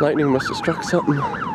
Lightning must have struck something.